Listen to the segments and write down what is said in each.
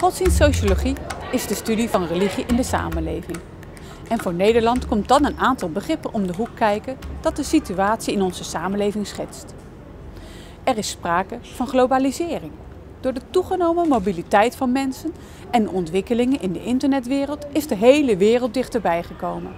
Godsdienstsociologie is de studie van religie in de samenleving. En voor Nederland komt dan een aantal begrippen om de hoek kijken dat de situatie in onze samenleving schetst. Er is sprake van globalisering. Door de toegenomen mobiliteit van mensen en ontwikkelingen in de internetwereld is de hele wereld dichterbij gekomen.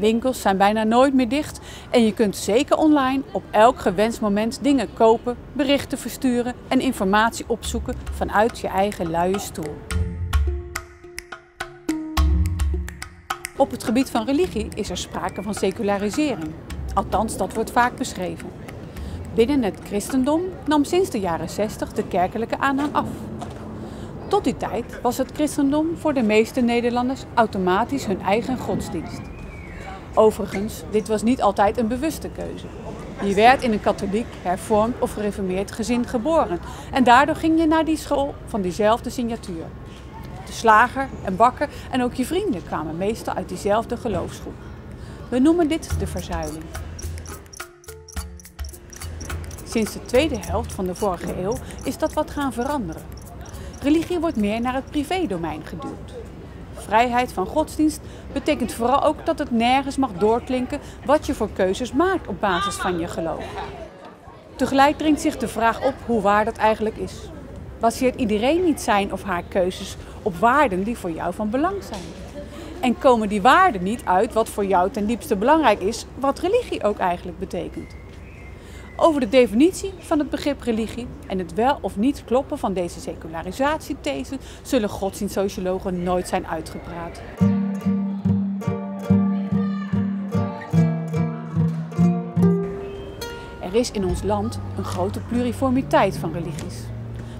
Winkels zijn bijna nooit meer dicht en je kunt zeker online op elk gewenst moment dingen kopen, berichten versturen en informatie opzoeken vanuit je eigen luie stoel. Op het gebied van religie is er sprake van secularisering. Althans, dat wordt vaak beschreven. Binnen het christendom nam sinds de jaren 60 de kerkelijke aanhang af. Tot die tijd was het christendom voor de meeste Nederlanders automatisch hun eigen godsdienst. Overigens, dit was niet altijd een bewuste keuze. Je werd in een katholiek, hervormd of gereformeerd gezin geboren en daardoor ging je naar die school van diezelfde signatuur. De slager en bakker en ook je vrienden kwamen meestal uit diezelfde geloofsgroep. We noemen dit de verzuiling. Sinds de tweede helft van de vorige eeuw is dat wat gaan veranderen. Religie wordt meer naar het privédomein geduwd. Vrijheid van godsdienst betekent vooral ook dat het nergens mag doorklinken wat je voor keuzes maakt op basis van je geloof. Tegelijk dringt zich de vraag op hoe waar dat eigenlijk is. Baseert iedereen niet zijn of haar keuzes op waarden die voor jou van belang zijn? En komen die waarden niet uit wat voor jou ten diepste belangrijk is, wat religie ook eigenlijk betekent? Over de definitie van het begrip religie en het wel of niet kloppen van deze secularisatiethese zullen godsdienstsociologen nooit zijn uitgepraat. Er is in ons land een grote pluriformiteit van religies.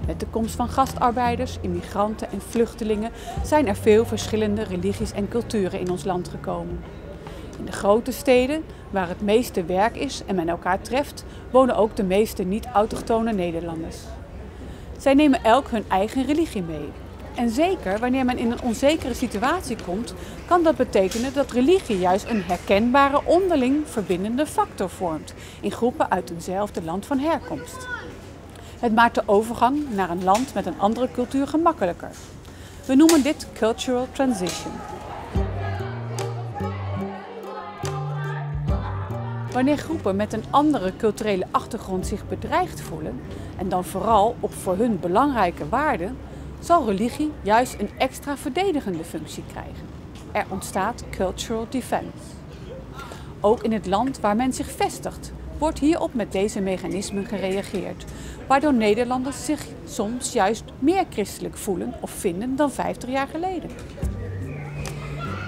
Met de komst van gastarbeiders, immigranten en vluchtelingen zijn er veel verschillende religies en culturen in ons land gekomen. In de grote steden, waar het meeste werk is en men elkaar treft, wonen ook de meeste niet-autochtone Nederlanders. Zij nemen elk hun eigen religie mee. En zeker wanneer men in een onzekere situatie komt, kan dat betekenen dat religie juist een herkenbare onderling verbindende factor vormt in groepen uit eenzelfde land van herkomst. Het maakt de overgang naar een land met een andere cultuur gemakkelijker. We noemen dit cultural transition. Wanneer groepen met een andere culturele achtergrond zich bedreigd voelen, en dan vooral op voor hun belangrijke waarden, zal religie juist een extra verdedigende functie krijgen. Er ontstaat cultural defense. Ook in het land waar men zich vestigt, wordt hierop met deze mechanismen gereageerd, waardoor Nederlanders zich soms juist meer christelijk voelen of vinden dan 50 jaar geleden.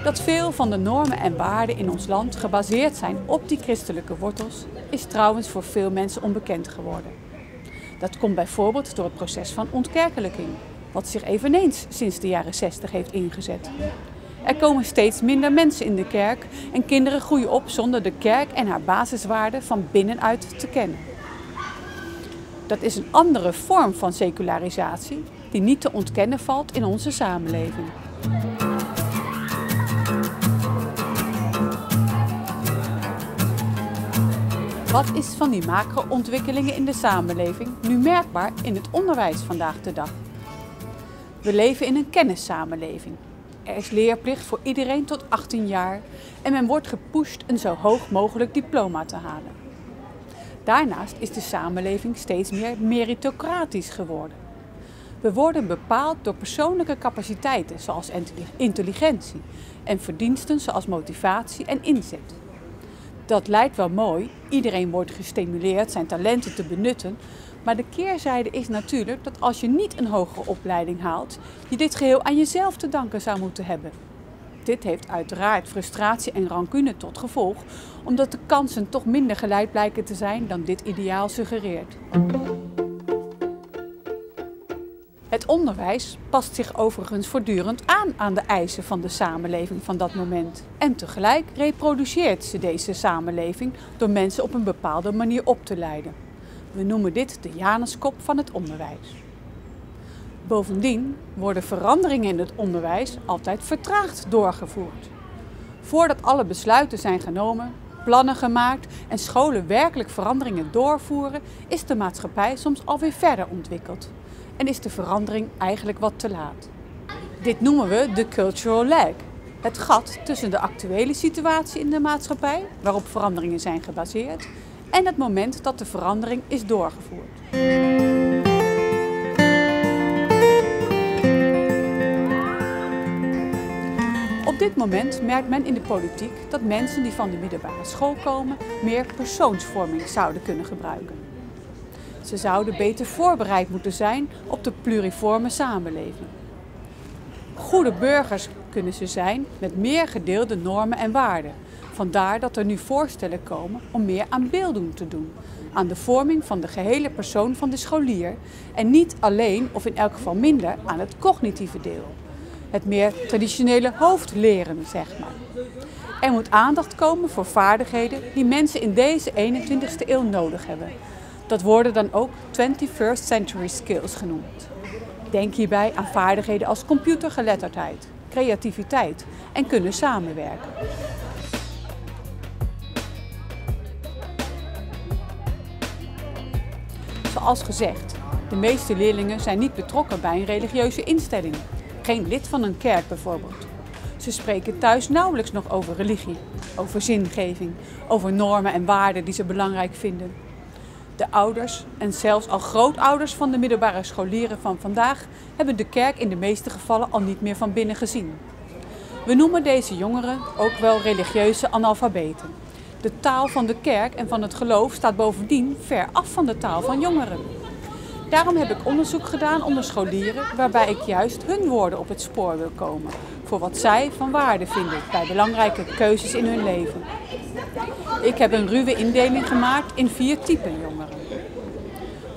Dat veel van de normen en waarden in ons land gebaseerd zijn op die christelijke wortels, is trouwens voor veel mensen onbekend geworden. Dat komt bijvoorbeeld door het proces van ontkerkelijking, wat zich eveneens sinds de jaren 60 heeft ingezet. Er komen steeds minder mensen in de kerk en kinderen groeien op zonder de kerk en haar basiswaarden van binnenuit te kennen. Dat is een andere vorm van secularisatie die niet te ontkennen valt in onze samenleving. Wat is van die macro-ontwikkelingen in de samenleving nu merkbaar in het onderwijs vandaag de dag? We leven in een kennissamenleving. Er is leerplicht voor iedereen tot 18 jaar en men wordt gepusht een zo hoog mogelijk diploma te halen. Daarnaast is de samenleving steeds meer meritocratisch geworden. We worden bepaald door persoonlijke capaciteiten zoals intelligentie en verdiensten zoals motivatie en inzet. Dat lijkt wel mooi, iedereen wordt gestimuleerd zijn talenten te benutten, maar de keerzijde is natuurlijk dat als je niet een hogere opleiding haalt, je dit geheel aan jezelf te danken zou moeten hebben. Dit heeft uiteraard frustratie en rancune tot gevolg, omdat de kansen toch minder gelijk blijken te zijn dan dit ideaal suggereert. Onderwijs past zich overigens voortdurend aan aan de eisen van de samenleving van dat moment. En tegelijk reproduceert ze deze samenleving door mensen op een bepaalde manier op te leiden. We noemen dit de Januskop van het onderwijs. Bovendien worden veranderingen in het onderwijs altijd vertraagd doorgevoerd. Voordat alle besluiten zijn genomen, plannen gemaakt en scholen werkelijk veranderingen doorvoeren, is de maatschappij soms alweer verder ontwikkeld. En is de verandering eigenlijk wat te laat. Dit noemen we de cultural lag. Het gat tussen de actuele situatie in de maatschappij, waarop veranderingen zijn gebaseerd, en het moment dat de verandering is doorgevoerd. Op dit moment merkt men in de politiek dat mensen die van de middelbare school komen meer persoonsvorming zouden kunnen gebruiken. Ze zouden beter voorbereid moeten zijn op de pluriforme samenleving. Goede burgers kunnen ze zijn met meer gedeelde normen en waarden. Vandaar dat er nu voorstellen komen om meer aan beelddoen te doen, aan de vorming van de gehele persoon van de scholier en niet alleen, of in elk geval minder, aan het cognitieve deel. Het meer traditionele hoofdleren, zeg maar. Er moet aandacht komen voor vaardigheden die mensen in deze 21ste eeuw nodig hebben. Dat worden dan ook 21st century skills genoemd. Denk hierbij aan vaardigheden als computergeletterdheid, creativiteit en kunnen samenwerken. Zoals gezegd, de meeste leerlingen zijn niet betrokken bij een religieuze instelling. Geen lid van een kerk bijvoorbeeld. Ze spreken thuis nauwelijks nog over religie, over zingeving, over normen en waarden die ze belangrijk vinden. De ouders en zelfs al grootouders van de middelbare scholieren van vandaag hebben de kerk in de meeste gevallen al niet meer van binnen gezien. We noemen deze jongeren ook wel religieuze analfabeten. De taal van de kerk en van het geloof staat bovendien ver af van de taal van jongeren. Daarom heb ik onderzoek gedaan onder scholieren waarbij ik juist hun woorden op het spoor wil komen voor wat zij van waarde vinden bij belangrijke keuzes in hun leven. Ik heb een ruwe indeling gemaakt in vier typen jongeren.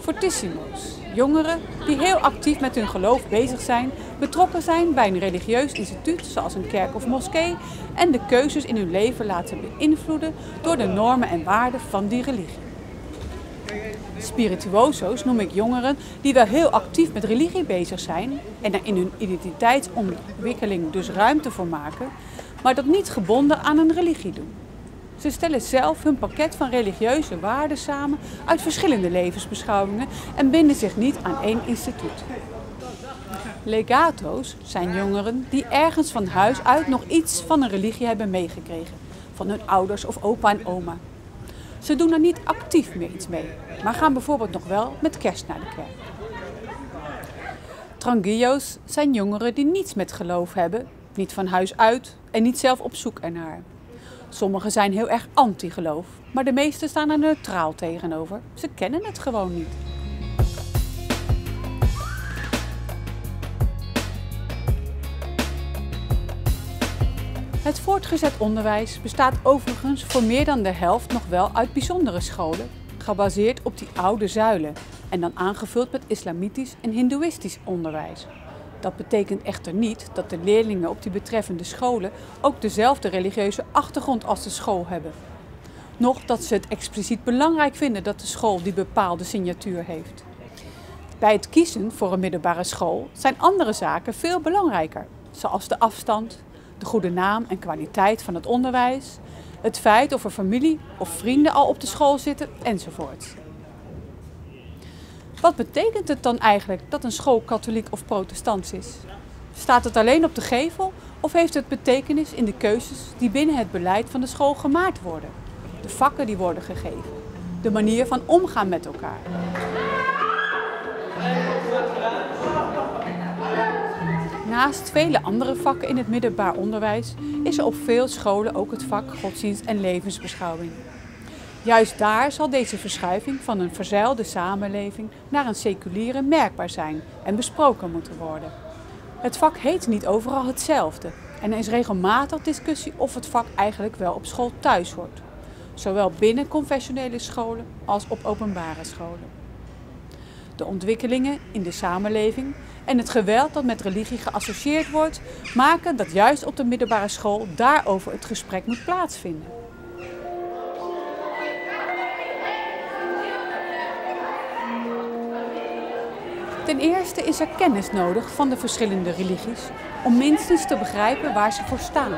Fortissimo's, jongeren die heel actief met hun geloof bezig zijn, betrokken zijn bij een religieus instituut zoals een kerk of moskee en de keuzes in hun leven laten beïnvloeden door de normen en waarden van die religie. Spirituoso's noem ik jongeren die wel heel actief met religie bezig zijn en er in hun identiteitsontwikkeling dus ruimte voor maken, maar dat niet gebonden aan een religie doen. Ze stellen zelf hun pakket van religieuze waarden samen uit verschillende levensbeschouwingen en binden zich niet aan één instituut. Legato's zijn jongeren die ergens van huis uit nog iets van een religie hebben meegekregen, van hun ouders of opa en oma. Ze doen er niet actief meer iets mee, maar gaan bijvoorbeeld nog wel met kerst naar de kerk. Tranguillo's zijn jongeren die niets met geloof hebben, niet van huis uit en niet zelf op zoek ernaar. Sommigen zijn heel erg anti-geloof, maar de meesten staan er neutraal tegenover. Ze kennen het gewoon niet. Het voortgezet onderwijs bestaat overigens voor meer dan de helft nog wel uit bijzondere scholen, gebaseerd op die oude zuilen en dan aangevuld met islamitisch en hindoeïstisch onderwijs. Dat betekent echter niet dat de leerlingen op die betreffende scholen ook dezelfde religieuze achtergrond als de school hebben. Nog dat ze het expliciet belangrijk vinden dat de school die bepaalde signatuur heeft. Bij het kiezen voor een middelbare school zijn andere zaken veel belangrijker, zoals de afstand, de goede naam en kwaliteit van het onderwijs, het feit of er familie of vrienden al op de school zitten enzovoort. Wat betekent het dan eigenlijk dat een school katholiek of protestants is? Staat het alleen op de gevel of heeft het betekenis in de keuzes die binnen het beleid van de school gemaakt worden? De vakken die worden gegeven, de manier van omgaan met elkaar. Naast vele andere vakken in het middelbaar onderwijs is er op veel scholen ook het vak godsdienst en levensbeschouwing. Juist daar zal deze verschuiving van een verzeilde samenleving naar een seculiere merkbaar zijn en besproken moeten worden. Het vak heet niet overal hetzelfde en er is regelmatig discussie of het vak eigenlijk wel op school thuis hoort, zowel binnen confessionele scholen als op openbare scholen. De ontwikkelingen in de samenleving en het geweld dat met religie geassocieerd wordt, maken dat juist op de middelbare school daarover het gesprek moet plaatsvinden. Ten eerste is er kennis nodig van de verschillende religies om minstens te begrijpen waar ze voor staan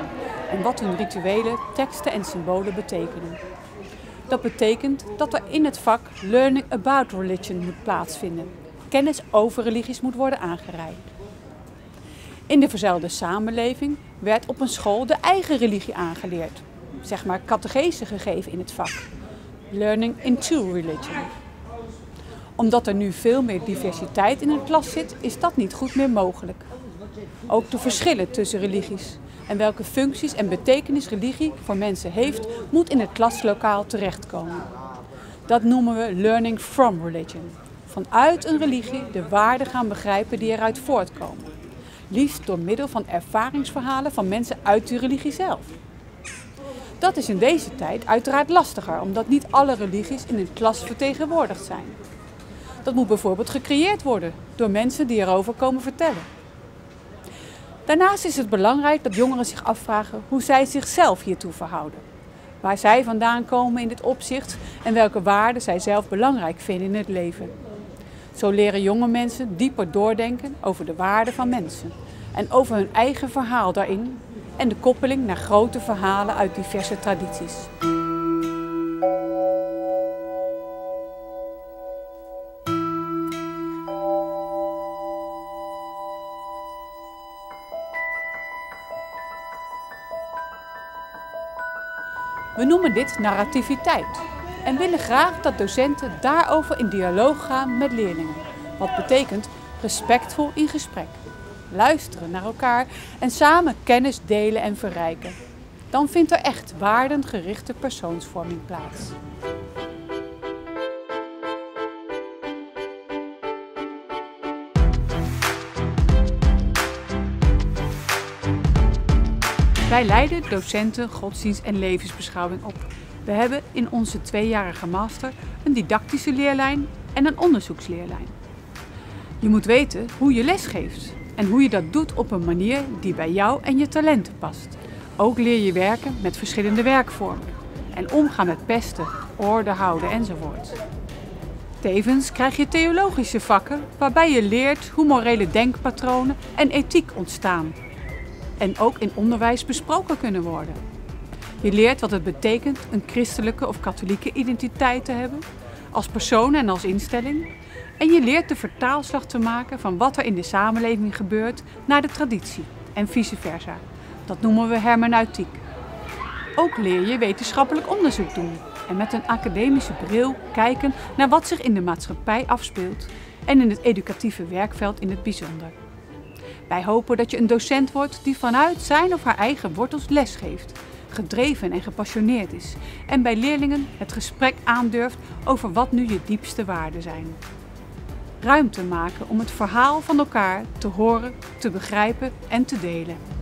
en wat hun rituelen, teksten en symbolen betekenen. Dat betekent dat er in het vak Learning About Religion moet plaatsvinden. kennis over religies moet worden aangereikt. In de verzuilde samenleving werd op een school de eigen religie aangeleerd, zeg maar catechese gegeven in het vak. Learning into religion. Omdat er nu veel meer diversiteit in een klas zit, is dat niet goed meer mogelijk. Ook de verschillen tussen religies en welke functies en betekenis religie voor mensen heeft, moet in het klaslokaal terechtkomen. Dat noemen we learning from religion. Vanuit een religie de waarden gaan begrijpen die eruit voortkomen. Liefst door middel van ervaringsverhalen van mensen uit die religie zelf. Dat is in deze tijd uiteraard lastiger, omdat niet alle religies in een klas vertegenwoordigd zijn. Dat moet bijvoorbeeld gecreëerd worden door mensen die erover komen vertellen. Daarnaast is het belangrijk dat jongeren zich afvragen hoe zij zichzelf hiertoe verhouden. Waar zij vandaan komen in dit opzicht en welke waarden zij zelf belangrijk vinden in het leven. Zo leren jonge mensen dieper doordenken over de waarden van mensen en over hun eigen verhaal daarin en de koppeling naar grote verhalen uit diverse tradities. We noemen dit narrativiteit en willen graag dat docenten daarover in dialoog gaan met leerlingen. Wat betekent respectvol in gesprek, luisteren naar elkaar en samen kennis delen en verrijken. Dan vindt er echt waardengerichte persoonsvorming plaats. Wij leiden docenten godsdienst en levensbeschouwing op. We hebben in onze tweejarige master een didactische leerlijn en een onderzoeksleerlijn. Je moet weten hoe je les geeft en hoe je dat doet op een manier die bij jou en je talenten past. Ook leer je werken met verschillende werkvormen en omgaan met pesten, orde houden enzovoort. Tevens krijg je theologische vakken waarbij je leert hoe morele denkpatronen en ethiek ontstaan en ook in onderwijs besproken kunnen worden. Je leert wat het betekent een christelijke of katholieke identiteit te hebben, als persoon en als instelling. En je leert de vertaalslag te maken van wat er in de samenleving gebeurt naar de traditie en vice versa. Dat noemen we hermeneutiek. Ook leer je wetenschappelijk onderzoek doen en met een academische bril kijken naar wat zich in de maatschappij afspeelt en in het educatieve werkveld in het bijzonder. Wij hopen dat je een docent wordt die vanuit zijn of haar eigen wortels lesgeeft, gedreven en gepassioneerd is en bij leerlingen het gesprek aandurft over wat nu je diepste waarden zijn. Ruimte maken om het verhaal van elkaar te horen, te begrijpen en te delen.